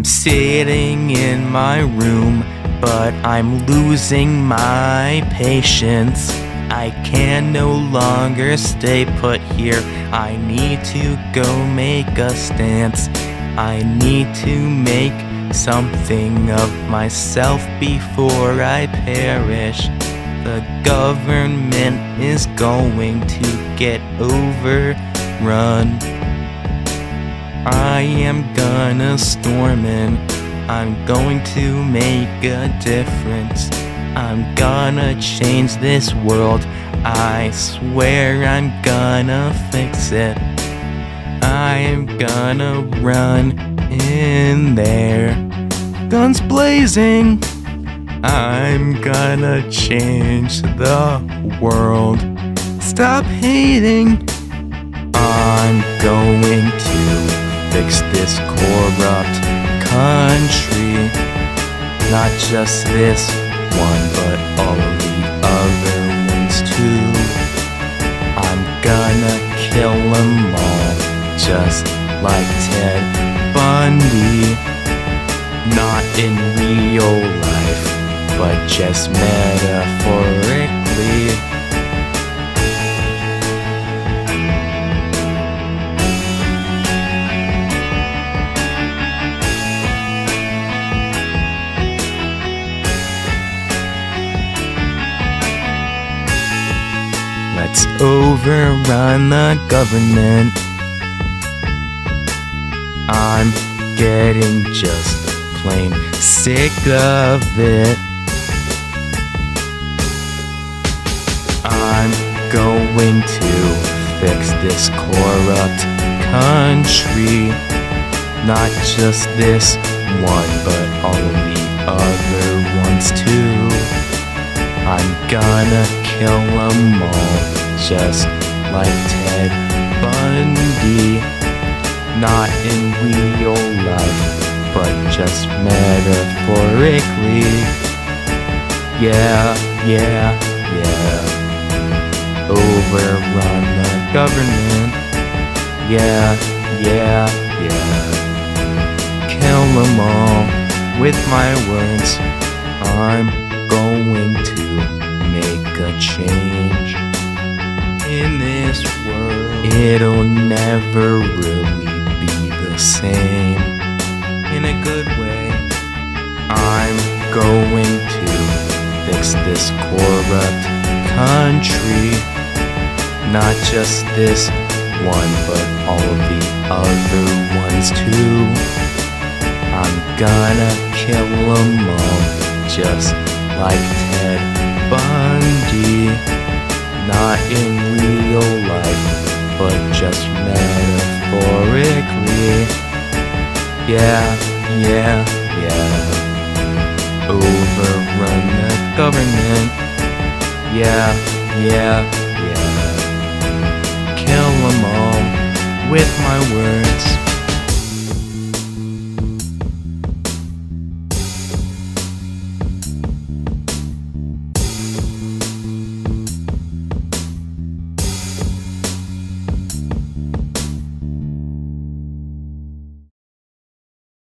I'm sitting in my room, but I'm losing my patience. I can no longer stay put here. I need to go make a stance. I need to make something of myself before I perish. The government is going to get overrun. I am gonna storm in. I'm going to make a difference. I'm gonna change this world. I swear I'm gonna fix it. I am gonna run in there. Guns blazing. I'm gonna change the world. Stop hating. I'm going to fix this corrupt country. Not just this one, but all of the other ones too. I'm gonna kill them all, just like Ted Bundy. Not in real life, but just metaphorically. Let's overrun the government. I'm getting just plain sick of it. I'm going to fix this corrupt country. Not just this one, but all of the other ones too. I'm gonna kill them all, just like Ted Bundy. Not in real life, but just metaphorically. Yeah, yeah, yeah. Overrun the government. Yeah, yeah, yeah. Kill them all with my words. I'm going to make a change in this world. It'll never really be the same in a good way. I'm going to fix this corrupt country. Not just this one, but all the other ones too. I'm gonna kill them all, just like Ted Bundy. Not in real life, but just metaphorically. Yeah, yeah, yeah. Overrun the government. Yeah, yeah, yeah. Kill them all with my words.